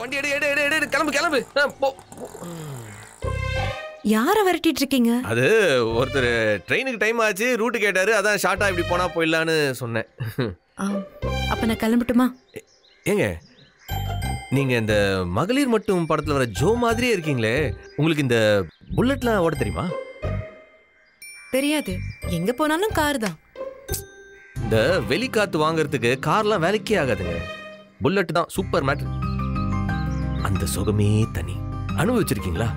வண்டி எடு எடு எடு எடு, எடு கிளம்பு. கிளம்பு யார விரட்டிட்டு இருக்கீங்க? அது ஒருத்தர் ட்ரெயினுக்கு டைம் ஆச்சு ரூட்டு கேட்டாரு அதான் ஷார்ட்டா இப்படி போனா போயிடலான்னு சொன்னேன். ஆ, அப்ப நான் கிளம்பட்டுமா? ஏங்க நீங்க இந்த மகளிர் மட்டும் படத்துல வர ஜோ மாதிரியே இருக்கீங்களே உங்களுக்கு இந்த புல்லட்லாம் ஓட தெரியுமா? தெரியாது. எங்க போனாலும் கார் தான். இந்த வெளிக்காத்து வாங்குறதுக்கு கார்லாம் வேலைக்கே ஆகாதுங்க. புல்லட் தான் சூப்பர் மேட்ரு. அந்த சுகமே தனி. அனுபவிச்சிருக்கீங்களா?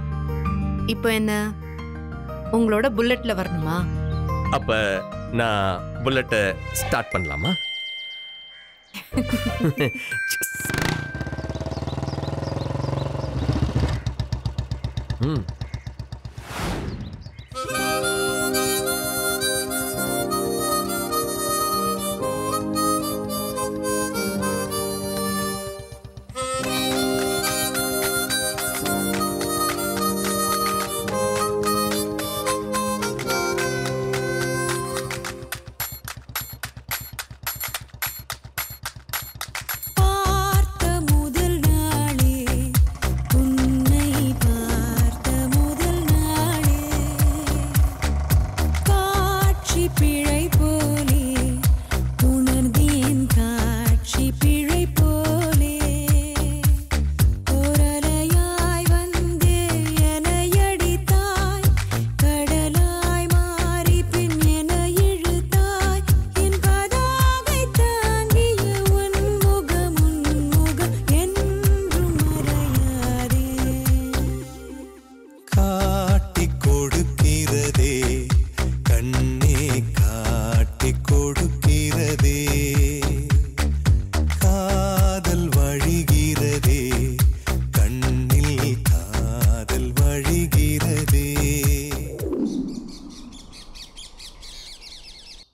இப்போ என்ன? உங்களோட புல்லட்ல வரணுமா? அப்ப நான் புல்லட்டை ஸ்டார்ட் பண்ணலாமா? ம். காதல்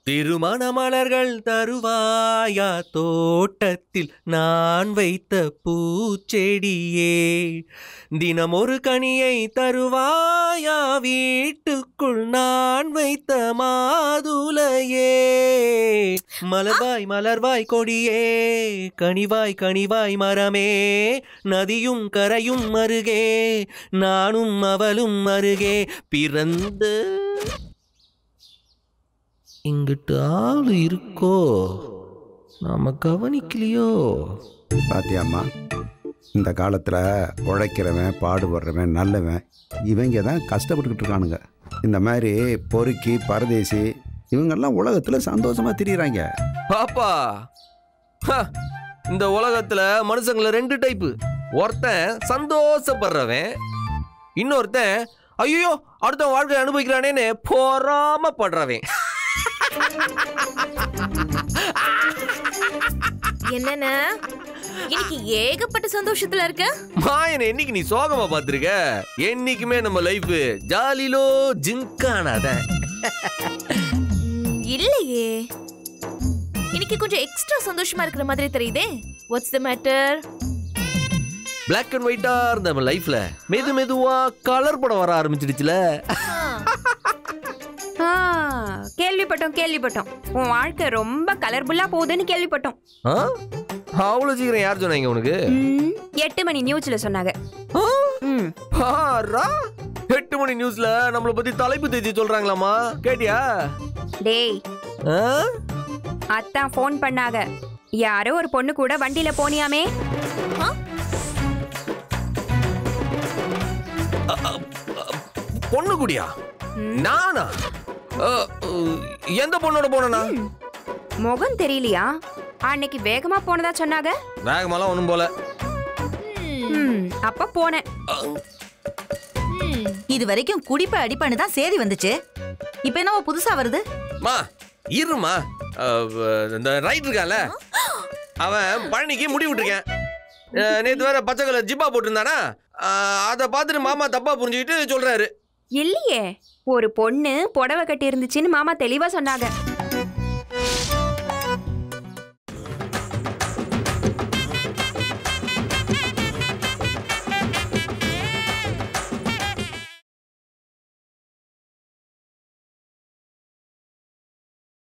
திருமண மலர்கள் தருவாயா? தோட்டத்தில் நான் வைத்த பூச்செடியே. தினம் ஒரு கனியை தருவாயா? வீட்டுக்குள் நான் வைத்த மாதுளையே. மலர்வாய் மலர்வாய் கொடியே கனிவாய் கனிவாய் மரமே நதியும் கரையும் அருகே நானும் அவளும் அருகே பிறந்து இங்கிட்டு ஆள் இருக்கோ? நாம கவனிக்கலையோ? பாத்தியாம்மா இந்த காலத்தில் உழைக்கிறவன் பாடுபடுறவன் நல்லவன் இவங்க தான் கஷ்டப்பட்டுக்கிட்டு இருக்கானுங்க. இந்த மாதிரி பொறுக்கி பரதேசி இவங்கெல்லாம் உலகத்தில் சந்தோஷமாக திரியிறாங்க. பாப்பா ஹ, இந்த உலகத்துல மனுஷங்கள ரெண்டு டைப்பு ஒருத்தன் சந்தோஷப்படுறவன் இன்னொருத்தன் ஐயோ அடுத்த வாழ்க்கை அனுபவிக்கிறானேன்னு பொறாமப்படுறவன். என்னென்ன? இன்னைக்கு ஏகப்பட்ட சந்தோஷத்துல இருக்க? மாயன் என்னைக்கு நீ சோகமா பார்த்திருக்க? என்னைக்குமே நம்ம லைஃப் ஜாலிலோ ஜிங்கானாதான் ம், இல்லையே. இன்னைக்கு கொஞ்சம் எக்ஸ்ட்ரா சந்தோஷமா இருக்கிற மாதிரி தெரியுதே. What's the matter black and ஒயிட்டா இருந்த நம்ம லைஃப்ல மெது மெதுவா கலர் படம் வர ஆரம்பிச்சிடுச்சுல. கேள்விப்பட்டோம் கேள்விப்பட்டோம். உன் வாழ்க்கை ரொம்ப கலர்ஃபுல்லா போகுதுன்னு கேள்விப்பட்டோம். ஆ? அவ்வளவு சீக்கிரம் யார் சொன்னாங்க உனக்கு? எட்டு மணி நியூஸ்ல சொன்னாங்க. எட்டு மணி நியூஸ்ல நம்மள பத்தி தலைப்பு தேதி சொல்றாங்களாமா கேட்டியா? டேய்? அத்தான் ஃபோன் பண்ணாங்க யாரோ ஒரு பொண்ணு கூட வண்டியில போனியாமே. பொண்ணு குடியா? நானா? எந்த பொண்ணோட போனா முகம் தெரியலையா? அன்னைக்கு வேகமா போனதா சொன்னாங்க? வேகமாலாம் ஒண்ணும் போல. ம், அப்ப போனேன். இது வரைக்கும் குடிப்ப அடிப்பன்னு தான் சேதி வந்துச்சு. இப்ப என்னவோ புதுசா வருது. மா இருமா. இந்த ரைட் இருக்கான்ல. அவன் பழனிக்கு முடி விட்டுருக்கேன். நேற்று வேற பச்சை கலர் ஜிப்பா போட்டிருந்தானா? அதை பார்த்துட்டு மாமா தப்பா புரிஞ்சுக்கிட்டு சொல்றாரு. இல்லையே. ஒரு பொண்ணு புடவை கட்டி இருந்துச்சுன்னு மாமா தெளிவா சொன்னாங்க.